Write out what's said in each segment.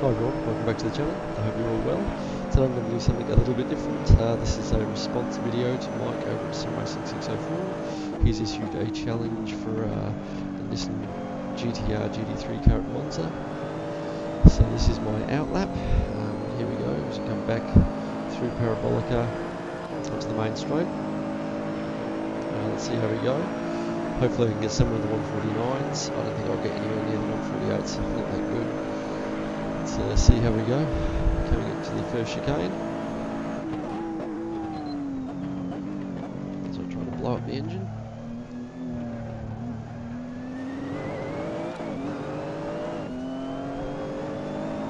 Hi everyone, welcome back to the channel. I hope you're all well. Today I'm going to do something a little bit different. Uh, this is a response video to Mike over at SimRacing 604. He's issued a challenge for uh, the Nissan GTR GT3 car at Monza. So this is my outlap. Um, here we go, we come back through Parabolica onto the main straight. Uh, let's see how we go. Hopefully I can get somewhere in the 149s. I don't think I'll get anywhere near the 148s. I think they're good. Let's see how we go. Coming into the first chicane. So trying to blow up the engine.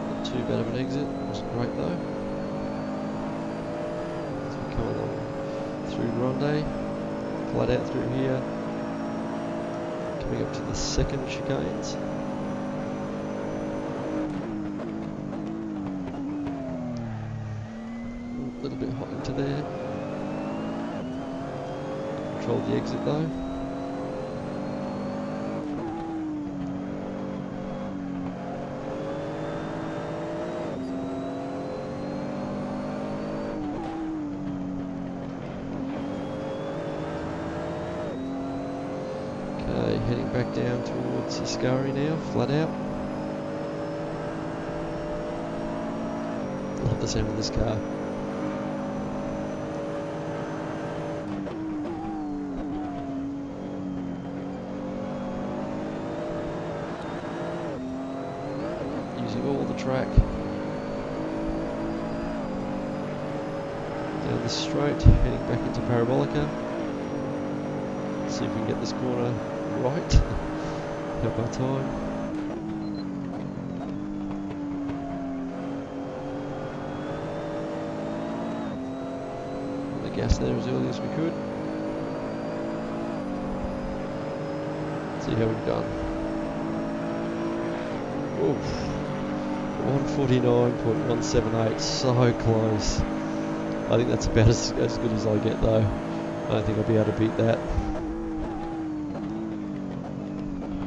Not too bad of an exit. Wasn't great though. We come along through Grande, flat out through here. Coming up to the second chicanes. A little bit hot into there. Control the exit though. Okay, heading back down towards Ascari now, flat out. Love the sound of this car. All the track. Down the straight, heading back into Parabolica. See if we can get this corner right. Help our time. The gas there as early as we could. See how we've done. Oof. 149.178, so close. I think that's about as, as good as I get though. I don't think I'll be able to beat that.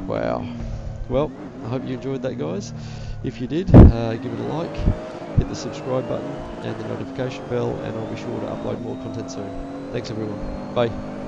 Wow. Well, I hope you enjoyed that, guys. If you did, uh, give it a like, hit the subscribe button and the notification bell, and I'll be sure to upload more content soon. Thanks, everyone. Bye.